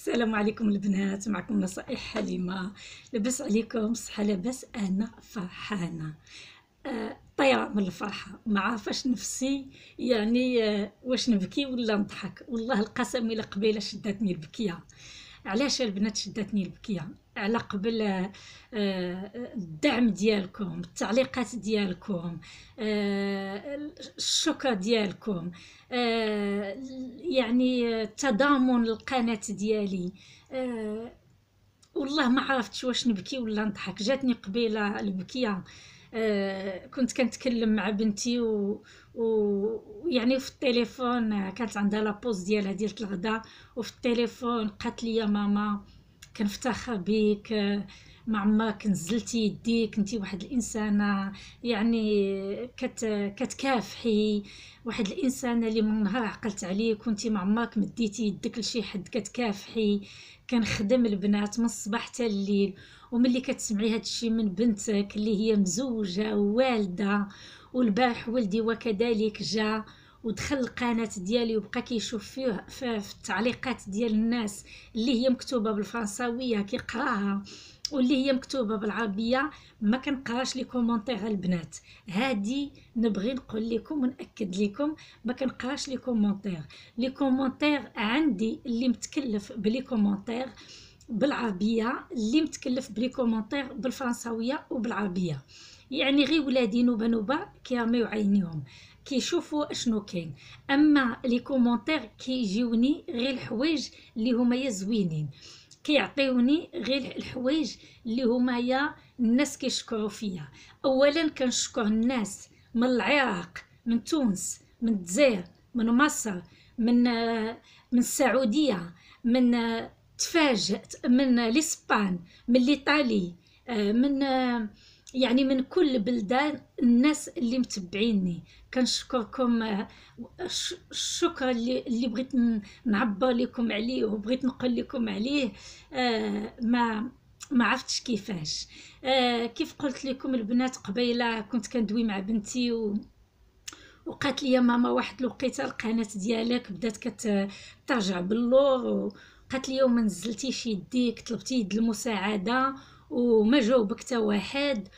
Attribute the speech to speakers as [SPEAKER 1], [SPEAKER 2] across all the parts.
[SPEAKER 1] السلام عليكم البنات معكم نصائح حليمة. لاباس عليكم صحة لاباس أنا فرحانة. آه، طايرة من الفرحة. ما عارفاش نفسي يعني آه، واش نبكي ولا نضحك. والله القسم إلا قبيلة شدتني البكية. علاش البنات شدتني البكية؟ على قبل آه، آه، الدعم ديالكم التعليقات ديالكم آه، الشكر ديالكم يعني تضامن القناة ديالي. والله ما عرفتش واش نبكي ولا نضحك. جاتني قبيلة البكية. آه، كنت كنتكلم مع بنتي و... ويعني في التليفون كانت عندها لابوز ديالها ديال الغداء وفي التليفون قالت لي يا ماما كنفتخر بيك ما عمرك نزلتي يديك انت واحد الإنسانة يعني كت كتكافحي واحد الإنسانة اللي من نهار عقلت عليك وانت ما عمرك مديتي يدك لشي حد كتكافحي. كنخدم البنات من الصباح حتى الليل وملي كتسمعي هادشي من بنتك اللي هي مزوجة ووالدة والبارح ولدي وكذلك جا. ودخل القناة ديالي وبقى كيشوف فيه في التعليقات ديال الناس اللي هي مكتوبة بالفرنساوية كيقراها واللي هي مكتوبة بالعربية ما كنقراش les commentaires البنات. هادي نبغي نقول لكم ونأكد لكم ما كنقراش les commentaires les commentaires عندي اللي متكلف ب les commentaires بالعربية اللي متكلف ب les commentaires بالفرنساوية وبالعربية. يعني غير ولادي نوبة نوبة كيرميو عينيهم. كيشوفوا أشنو كاين. أما les commentaires كيجيوني غير الحوايج اللي هما يا زوينين. كيعطيوني غير الحوايج اللي هما يا الناس كيشكروا فيا. اولا كنشكر الناس من العراق من تونس من الجزائر من مصر من من السعودية من تفاجأت من الإسبان من الإيطالي من يعني من كل بلدان الناس اللي متبعيني. كنشكركم الشكر اللي اللي بغيت نعبر لكم عليه وبغيت نقول لكم عليه آه، ما ما عرفتش كيفاش. آه، كيف قلت لكم البنات قبيلة كنت كندوي مع بنتي و وقالت لي ماما واحد الوقيتة القناة ديالك بدات كترجع باللور وقالت لي يوم ما نزلتيش يديك طلبتي يد المساعدة وما جاوبك حتى واحد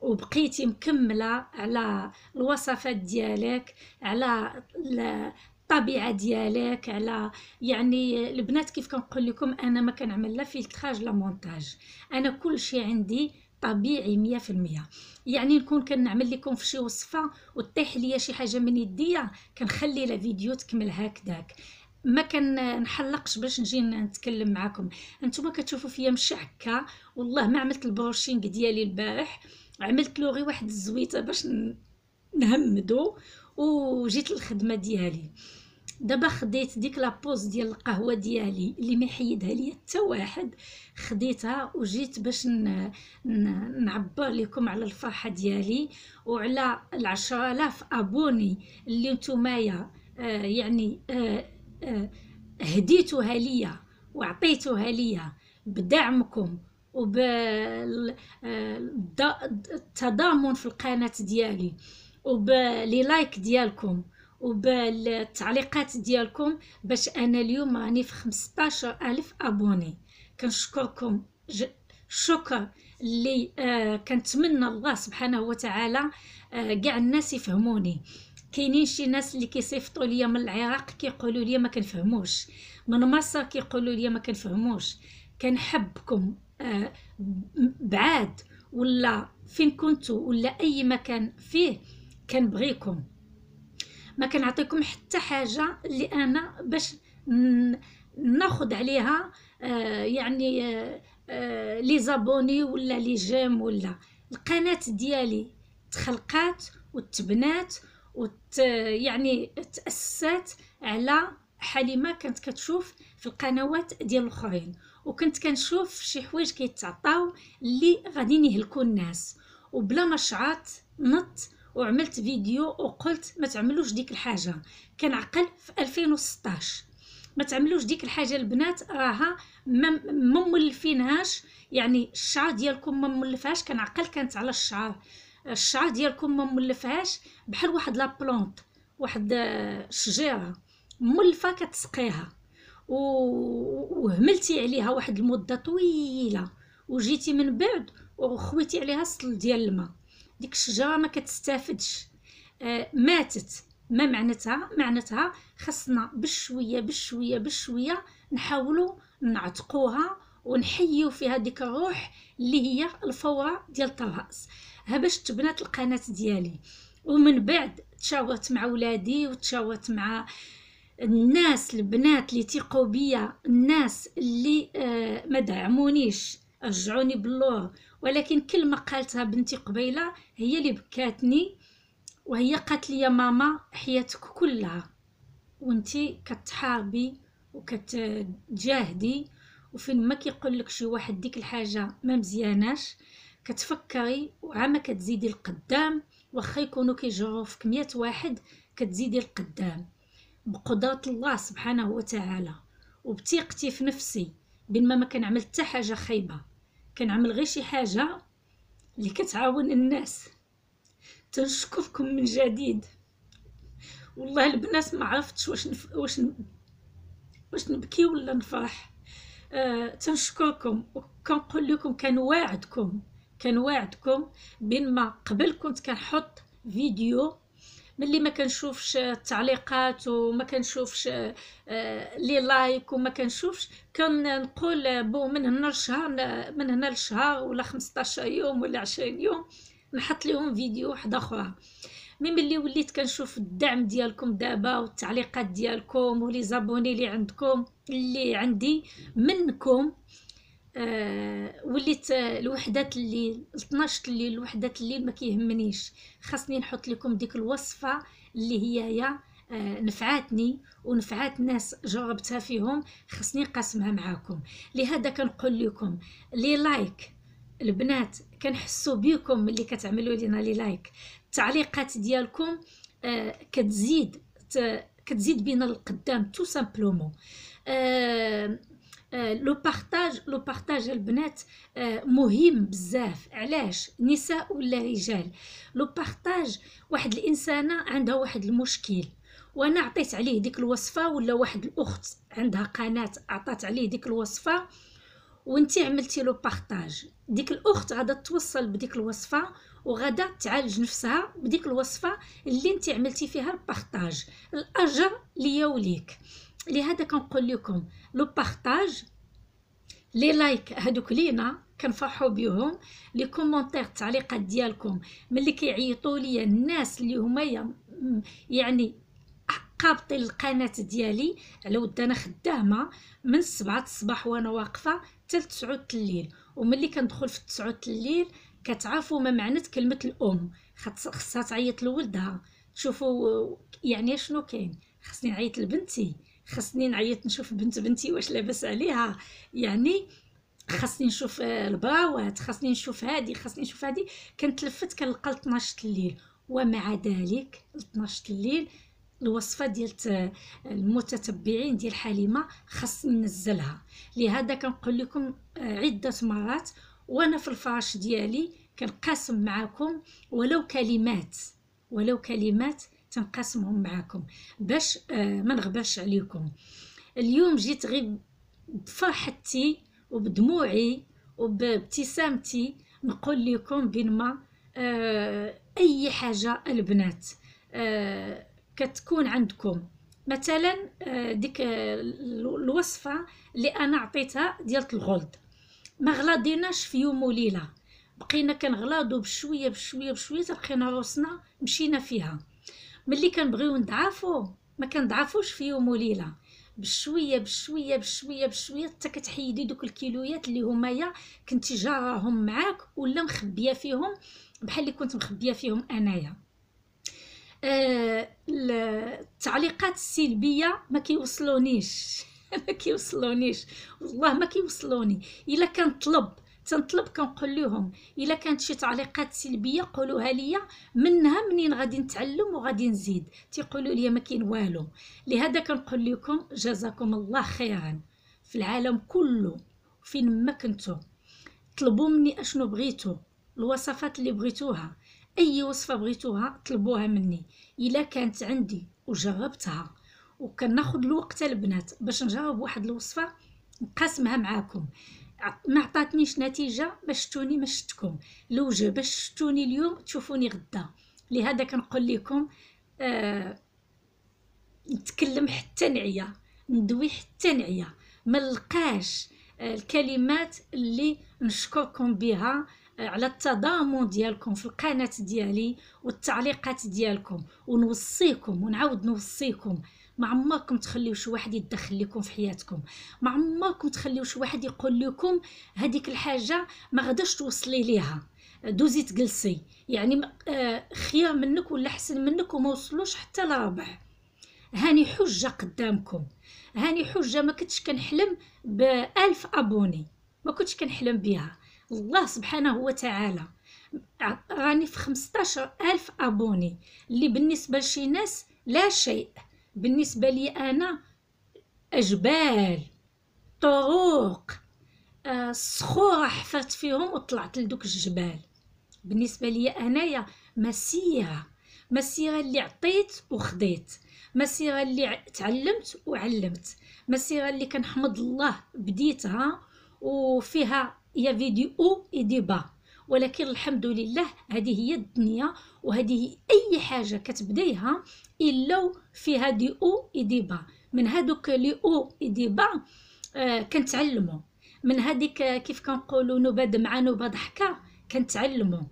[SPEAKER 1] وبقيتي مكملة على الوصفات ديالك على الطبيعة ديالك على يعني البنات كيف كنقول لكم أنا ما كنعمل لا filtrage لا مونتاج. أنا كل شيء عندي طبيعي مية في المية. يعني نكون كنعمل لكم في شي وصفة وطيح ليا شي حاجة من يديا كنخلي la vidéo تكمل هكذاك ما كنحلقش باش نجي نتكلم معكم انتما كتشوفوا فيا مشي هكا. والله ما عملت ال brushing ديالي البارح. عملت له غير واحد الزويته باش نهمدو. وجيت للخدمة ديالي. دابا خديت ديك لابوز ديال القهوة ديالي اللي ما يحيدها ليا حتى واحد. خديتها وجيت باش نعبر لكم على الفرحة ديالي. وعلى العشرة آلاف أبوني اللي نتومايا آه يعني آه هديتوها ليا وعطيتوها ليا بدعمكم وبالتضامن في القناة ديالي وبلي لايك ديالكم وبالتعليقات ديالكم باش أنا اليوم راني في 15 ألف أبوني كنشكركم. شكر اللي آه كنتمنى الله سبحانه وتعالى آه كاع الناس يفهموني كاينين شي ناس اللي كيصيفطوا ليا من العراق كيقولوا لي ما كنفهموش. من مصر كيقولوا لي ما كنفهموش. كنحبكم آه بعاد ولا فين كنتو ولا أي مكان فيه كنبغيكم. ما كنعطيكم حتى حاجة اللي أنا باش ناخذ عليها آه يعني آه آه لي زابوني ولا لي جيم ولا. القناة ديالي تخلقات وتبنات وت يعني تأسست على حليمة كانت كتشوف في القنوات ديال الأخرين. وكنت كنشوف شي حوايج كيتعطاو اللي غادي يهلكوا الناس. وبلا ما شعرت نط وعملت فيديو وقلت ما تعملوش ديك الحاجة. كنعقل في 2016 ما تعملوش ديك الحاجة البنات راها ما مولفينهاش. يعني الشعر ديالكم ما مولفهاش. كنعقل كانت على الشعر. الشعر ديالكم ما مولفهاش بحال واحد لا بلونط واحد الشجيره مولفة كتسقيها. وهملتي عليها واحد المدة طويلة. وجيتي من بعد وخويتي عليها سطل ديال الماء. ديك الشجره ما كتستافدش. آه ماتت. ما معناتها معناتها خصنا بشوية بشوية بشوية نحاولوا نعتقوها ونحيو فيها ديك الروح اللي هي الفورة ديال الراس ها باش تبنات القناة ديالي. ومن بعد تشاورت مع ولادي وتشاورت مع الناس البنات اللي تيقوا بيا الناس اللي آه ما دعمونيش رجعوني باللور ولكن كلمه قالتها بنتي قبيلة هي اللي بكاتني وهي قالت لي ماما حياتك كلها. وانتي كتحاربي وكتجاهدي وفين ما كيقول لك شي واحد ديك الحاجة ما مزياناش كتفكري وعما كتزيدي القدام واخا يكونوا كيجروا فيك 100 واحد كتزيدي القدام. بقدرة الله سبحانه وتعالى. وبثقتي في نفسي بين ما ما كنعمل حتى حاجة خايبة. كنعمل غير شي حاجة اللي كتعاون الناس. تنشكركم من جديد. والله البنات ما عرفتش واش نف... واش ن... واش نبكي ولا نفرح. آه تنشكركم وكنقول لكم كنواعدكم كنواعدكم بين ما قبل كنت كنحط فيديو ملي ما كنشوفش التعليقات وما كنشوفش آه، لي لايك وما كنشوفش كنقول بو من هنا لشهر من هنا لشهر ولا 15 يوم ولا 20 يوم نحط لهم فيديو واحد أخرى مي ملي وليت كنشوف الدعم ديالكم دابا والتعليقات ديالكم ولي زابوني اللي عندكم اللي عندي منكم آه وليت الوحدات الليل 12 الليل الوحدات الليل ما كيهمنيش. خاصني نحط لكم ديك الوصفة اللي هي يا آه نفعاتني ونفعات ناس جربتها فيهم خاصني نقاسمها معاكم. لهذا كنقول لكم les likes البنات كنحسوا بيكم ملي كتعملوا لينا les likes. التعليقات ديالكم آه كتزيد كتزيد بينا القدام tout simplement آه le partage le partage البنات مهم بزاف. علاش؟ نساء ولا رجال؟ le partage واحد الإنسانة عندها واحد المشكل. وأنا عطيت عليه ديك الوصفة ولا واحد الأخت عندها قناة عطات عليه ديك الوصفة وانتي عملتي le partage ديك الأخت غادا توصل بديك الوصفة وغادا تعالج نفسها بديك الوصفة اللي انت عملتي فيها ال partage الأجر ليا وليك لهذا كنقول لكم le partage les likes هادوك لينا كنفرحوا بهم les commentaires التعليقات ديالكم ملي كيعيطوا لي الناس اللي هما يعني قابطين القناة ديالي على ود أنا خدامة من السبعة الصباح وأنا واقفة حتى لتسعود الليل وملي كندخل في التسعود الليل كتعرفوا ما معنى كلمة الأم. خاصها تعيط لولدها. تشوفوا يعني شنو كاين. خاصني نعيط لبنتي. خاصني نعيط نشوف بنت بنتي واش لاباس عليها. يعني خاصني نشوف البراوات خاصني نشوف هادي خاصني نشوف هادي. كنتلفت كنلقى 12 الليل ومع ذلك 12 الليل الوصفة ديال المتتبعين ديال حليمة خاصني ننزلها. لهذا كنقول لكم عدة مرات وأنا في الفراش ديالي كنقاسم معكم ولو كلمات ولو كلمات تنقاسمهم معكم باش آه ما نغبرش عليكم. اليوم جيت غير بفرحتي وبدموعي وبابتسامتي نقول لكم بين ما آه أي حاجة البنات آه كتكون عندكم. مثلا آه ديك آه الوصفة اللي أنا عطيتها ديال الغلد ما غلاضيناش في يوم وليلة. بقينا كنغلاضو بشوية بشوية بشوية بقينا روسنا مشينا فيها. ملي كنبغيو نضعفو ما كنضعفوش في يوم وليلة. بشوية بشوية بشوية بشوية حتى كتحيدي دوك الكيلويات اللي هما يا كنتي جاراهم معاك ولا مخبية فيهم بحال اللي كنت مخبية فيهم أنايا. التعليقات السلبية ما كيوصلونيش. ما كيوصلونيش. والله ما كيوصلوني. إلا كان طلب. تنطلب كنقول لهم. إلا كانت شي تعليقات سلبية قولوها ليا. منها منين غادي نتعلم وغادي نزيد. تيقولوا لي ما كاين والو. لهذا كنقول لكم جزاكم الله خيرا. في العالم كله. فين ما كنتو. طلبوا مني أشنو بغيتو. الوصفات اللي بغيتوها. أي وصفة بغيتوها طلبوها مني. إلا كانت عندي وجربتها. وكناخد الوقت البنات باش نجاوب واحد الوصفة نقاسمها معاكم. ما عطاتنيش نتيجة ما شفتوني ما شفتكم لو باش شفتوني اليوم تشوفوني غدا. لهذا كنقول لكم آه نتكلم حتى نعيا. ندوي حتى نعيا. ما آه الكلمات اللي نشكركم بها على التضامن ديالكم في القناة ديالي والتعليقات ديالكم ونوصيكم ونعاود نوصيكم. ما عمركم تخليو شي واحد يتدخل لكم في حياتكم. ما عمركم تخليو شي واحد يقول لكم هذيك الحاجة ما غاداش توصلي ليها. دوزي تجلسي يعني آه، خير منك ولا أحسن منك وما وصلوش حتى لربع. هاني حجة قدامكم. هاني حجة ما كنتش كنحلم بألف أبوني. ما كنتش كنحلم بها. الله سبحانه وتعالى. راني في 15 ألف أبوني. اللي بالنسبة لشي ناس لا شيء. بالنسبة لي أنا أجبال طرق آه، صخور حفرت فيهم وطلعت لدوك الجبال. بالنسبة لي أنايا مسيرة. مسيرة اللي عطيت وخديت. مسيرة اللي تعلمت وعلمت. مسيرة اللي كنحمد الله بديتها وفيها يا فيديو اي ديبا ولكن الحمد لله هذه هي الدنيا وهذه أي حاجة كتبديها إلا فيها دي أو دي من هذوك لي أو دي با آه كنتعلموا من هذيك كيف كنقولوا نوبه دمعه نوبه ضحكه كنتعلموا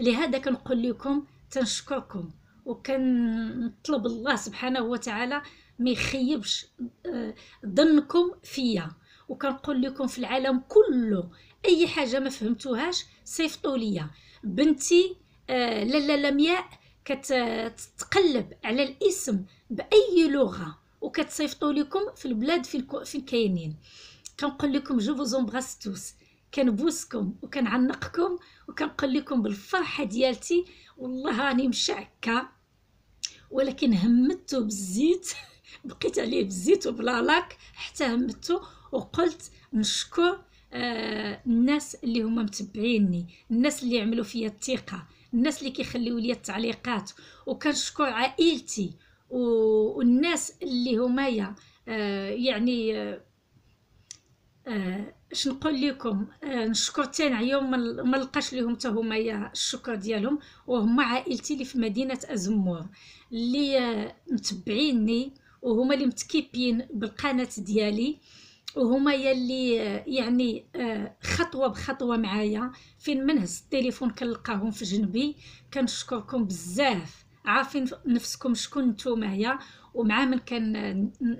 [SPEAKER 1] لهذا كنقول لكم تنشكركم. وكنطلب الله سبحانه وتعالى ما يخيبش آه، ظنكم فيا. وكنقول لكم في العالم كله أي حاجة ما فهمتوهاش صيفطوا ليا. بنتي آه لاله لمياء كتقلب على الاسم بأي لغة وكتصيفطوا لكم في البلاد فين فين كاينين كنقول لكم جو فوز توس كنبوسكم وكنعنقكم وكنقول لكم بالفرحة ديالتي والله راني مشعكة. ولكن همتو بالزيت بقيت عليه بالزيت وبلا لاك حتى همتو وقلت نشكر الناس اللي هما متبعيني الناس اللي عملوا فيا الثقة الناس اللي كيخليو لي التعليقات. وكنشكر عائلتي والناس اللي هما آه يعني آه آه اش نقول لكم آه نشكر تانعيهم ما لقاش ليهم حتى هما الشكر ديالهم. وهما عائلتي اللي في مدينة أزمور اللي متبعيني وهما اللي متكيبين بالقناة ديالي. وهما يلي يعني آه، خطوة بخطوة معايا. فين منهز التليفون كنلقاهم في جنبي. كنشكركم بزاف. عارفين نفسكم شكون نتوما ومع من كان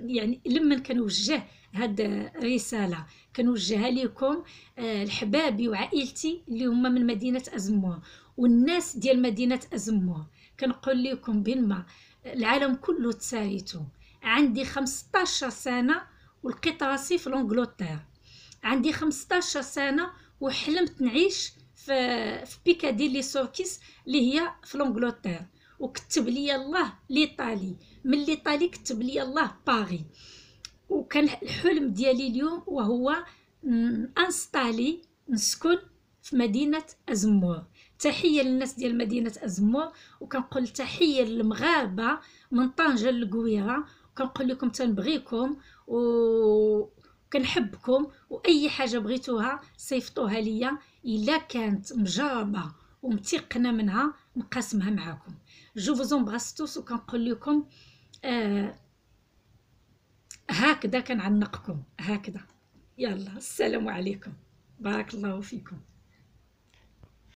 [SPEAKER 1] يعني لمن كنوجه هاد الرسالة. كنوجهها لكم آه، لحبابي وعائلتي اللي هما من مدينة ازمور والناس ديال مدينة ازمور كنقول لكم بين ما العالم كله تسايتو عندي 15 سنة ولقيت راسي في l'Angleterre عندي 15 سنة وحلمت نعيش في في Piccadilly Circus اللي هي في l'Angleterre وكتب لي الله l'Italie. من l'Italie كتب لي الله باغي وكان الحلم ديالي اليوم وهو installer نسكن في مدينة أزمور. تحية للناس ديال مدينة أزمور. وكنقول تحية للمغاربة من طنجة للقويرة. كنقول لكم تنبغيكم وكنحبكم وأي حاجة بغيتوها صيفطوها ليا. إلا كانت مجربه ومتيقنة منها نقاسمها معكم جو فوزون بغاستوس وكنقول لكم آه هكذا كنعنقكم هكذا. يلا السلام عليكم. بارك الله فيكم.